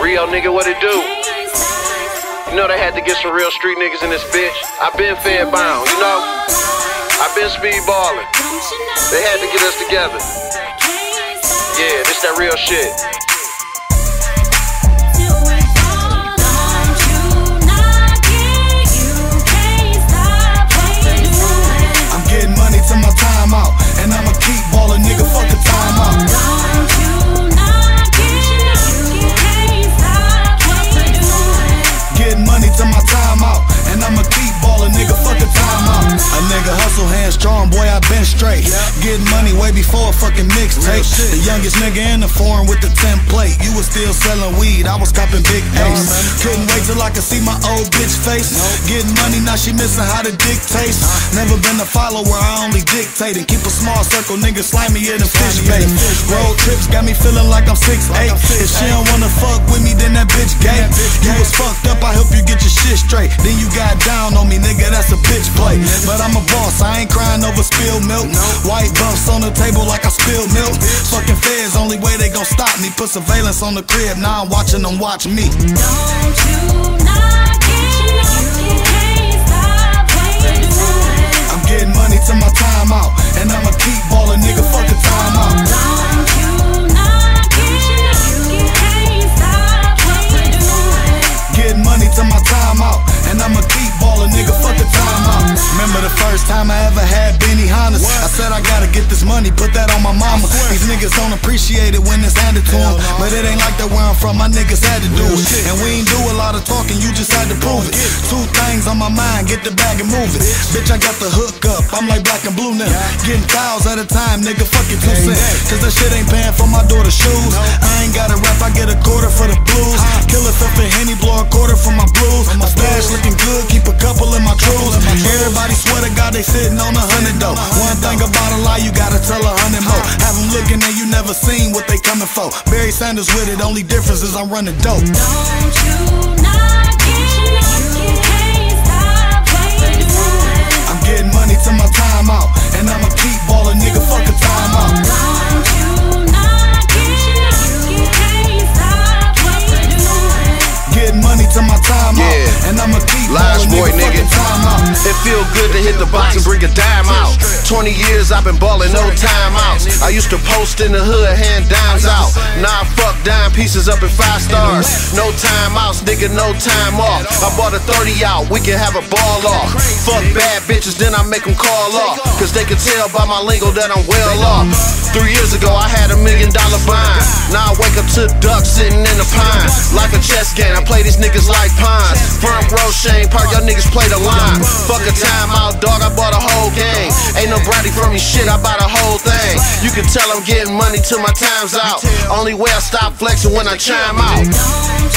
Real nigga, what it do? You know they had to get some real street niggas in this bitch. I been fed bound, you know? I been speedballing. They had to get us together. Yeah, this that real shit. Strong, boy. I been straight. Getting money way before a fucking mixtape. The youngest nigga in the foreign with the template. You was still selling weed, I was copping big ace. Couldn't wait till I could see my old bitch face. Getting money, now she missing how to dictate. Never been a follower, I only dictate and keep a small circle, nigga slimier than fish bait. Road trips got me feeling like I'm 6'8. If she don't wanna fuck with me, then that bitch gay. You was fucked up, I help you get your shit straight. Then But I'm a boss, I ain't crying over spilled milk. White bumps on the table like I spilled milk. Fucking feds, only way they gon' stop me. Put surveillance on the crib, now I'm watching them watch me. I'm Remember the first time I ever had Benny Hondas? I said I gotta get this money, put that on my mama. These niggas don't appreciate it when it's handed to them, but it ain't like that where I'm from. My niggas had to do it, and we ain't do a lot of talking. You just had to prove it. Two things on my mind, get the bag and move it. Bitch, I got the hook up. I'm like black and blue now. Getting thousands at a time, nigga. Fuck it, two cents. Cause that shit ain't paying for my daughter's shoes. I ain't got a rap, I get a quarter for the blues. Kill a fifth God they sitting on a hundred though. One thing about a lie, you gotta tell a hundred more. Have them looking and you never seen what they coming for. Barry Sanders with it, only difference is I'm running dope. I'm getting money to my time out, and I'ma keep My time out, Yeah. and I'ma keep boy, nigga. Fuck nigga. a time out. It feel good to hit the box and bring a dime out. 20 years I've been ballin', no timeouts. I used to post in the hood, hand dimes out. Now I fuck dime pieces up in five stars. No time timeouts, nigga, no time off. I bought a 30 out, we can have a ball off. Fuck bad bitches, then I make them call off. Cause they can tell by my lingo that I'm well off. Three years ago I had a million dollar bind. Now I wake up to ducks sitting in the pine. Like a chess game, I play these niggas like pawns. Front row Shane Park, y'all niggas play the line. Fuck a timeout, dog, I bought a whole game. Ain't no Brady from me shit, I bought a whole. You can tell I'm getting money till my time's out. Only way I stop flexing when I chime out.